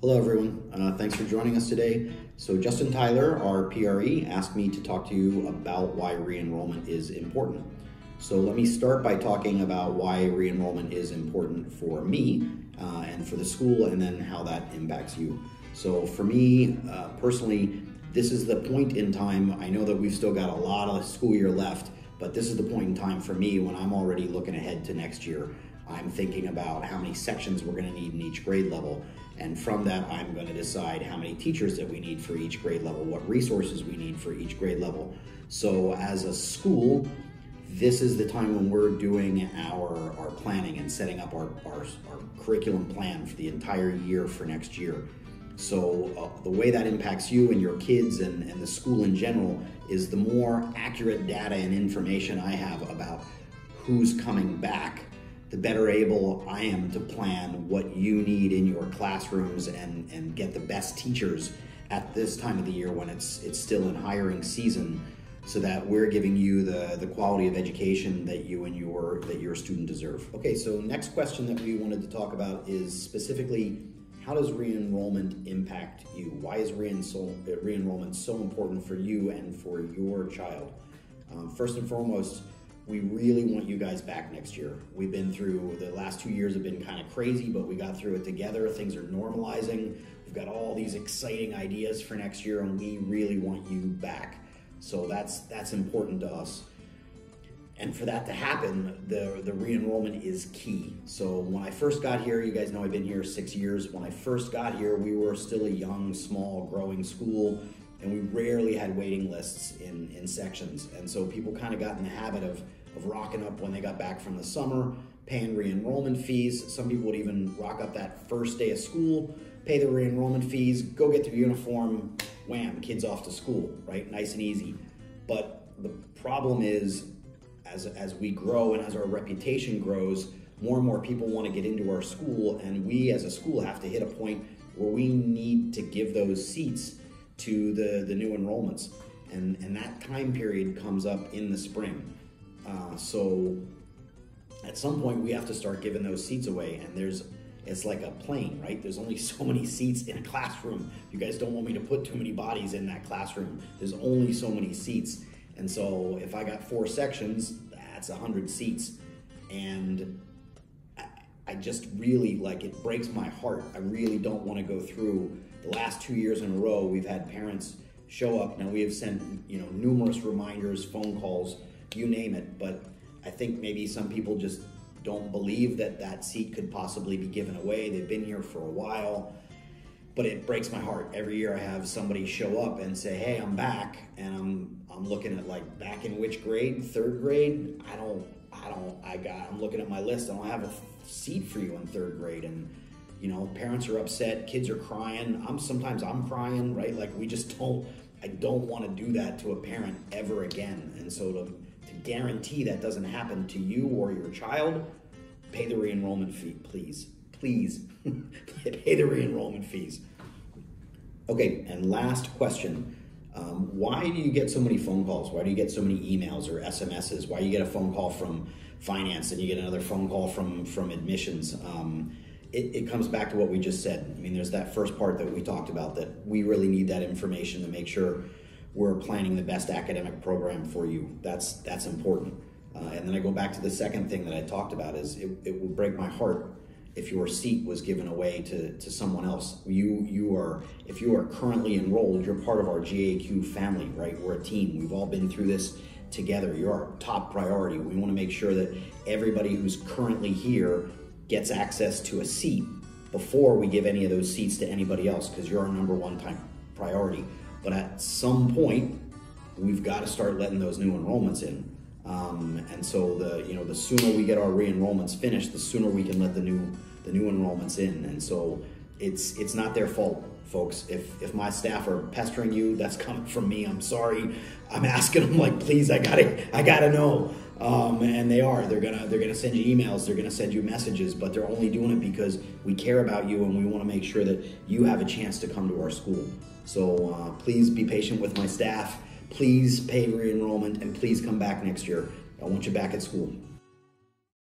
Hello, everyone. Uh, thanks for joining us today. So, Justin Tyler, our PRE, asked me to talk to you about why re enrollment is important. So, let me start by talking about why re enrollment is important for me uh, and for the school, and then how that impacts you. So, for me uh, personally, this is the point in time. I know that we've still got a lot of school year left, but this is the point in time for me when I'm already looking ahead to next year. I'm thinking about how many sections we're going to need in each grade level. And from that, I'm going to decide how many teachers that we need for each grade level, what resources we need for each grade level. So, as a school, this is the time when we're doing our, our planning and setting up our, our, our curriculum plan for the entire year for next year. So, uh, the way that impacts you and your kids and, and the school in general is the more accurate data and information I have about who's coming back the better able I am to plan what you need in your classrooms and, and get the best teachers at this time of the year when it's it's still in hiring season so that we're giving you the, the quality of education that you and your that your student deserve. Okay, so next question that we wanted to talk about is specifically how does re-enrollment impact you? Why is re-enrollment so important for you and for your child? Um, first and foremost, we really want you guys back next year. We've been through the last two years have been kind of crazy, but we got through it together. Things are normalizing. We've got all these exciting ideas for next year, and we really want you back. So that's that's important to us. And for that to happen, the the re-enrollment is key. So when I first got here, you guys know I've been here six years. When I first got here, we were still a young, small, growing school, and we rarely had waiting lists in in sections. And so people kind of got in the habit of of rocking up when they got back from the summer, paying re-enrollment fees. Some people would even rock up that first day of school, pay the re-enrollment fees, go get their uniform, wham, kids off to school, right? Nice and easy. But the problem is, as, as we grow and as our reputation grows, more and more people want to get into our school, and we as a school have to hit a point where we need to give those seats to the, the new enrollments. And, and that time period comes up in the spring. Uh, so at some point we have to start giving those seats away. And there's it's like a plane right? There's only so many seats in a classroom. You guys don't want me to put too many bodies in that classroom. There's only so many seats. And so if i got four sections that's a 100 seats. And I just really like it breaks my heart. I really don't want to go through the last two years in a row. We've had parents show up. Now we have sent you know numerous reminders, phone calls you name it. But I think maybe some people just don't believe that that seat could possibly be given away. They've been here for a while. But it breaks my heart. Every year I have somebody show up and say, "Hey, I'm back," and I'm I'm looking at like back in which grade? Third grade? I don't I don't I got I'm looking at my list. I don't have a seat for you in third grade, and you know parents are upset, kids are crying. I'm sometimes I'm crying, right? Like we just don't. I don't want to do that to a parent ever again, and so to to guarantee that doesn't happen to you or your child, pay the re-enrollment fee, please. Please pay the re-enrollment fees. Okay, and last question. Um, why do you get so many phone calls? Why do you get so many emails or SMSs? Why do you get a phone call from finance and you get another phone call from from admissions? Um, it, it, comes back to what we just said. I mean, there's that first part that we talked about that we really need that information to make sure we're planning the best academic program for you. That's that's important. Uh, and then I go back to the second thing that I talked about is it, it would break my heart if your seat was given away to, to someone else. You you are if you are currently enrolled, you're part of our GAAQ family, right? We're a team. We've all been through this together. You're our top priority. We want to make sure that everybody who's currently here gets access to a seat before we give any of those seats to anybody else because you're our number one time priority. But at some point, we've got to start letting those new enrollments in. Um, and so the you know the sooner we get our re-enrollments finished, the sooner we can let the new the new enrollments in. And so it's it's not their fault, folks. If if my staff are pestering you, that's coming from me. I'm sorry. I'm asking them like, please, I gotta I gotta know. Um, and they are. They're gonna they're gonna send you emails. They're gonna send you messages, but they're only doing it because we care about you and we want to make sure that you have a chance to come to our school. So uh, please be patient with my staff. Please pay re-enrollment and please come back next year. I want you back at school.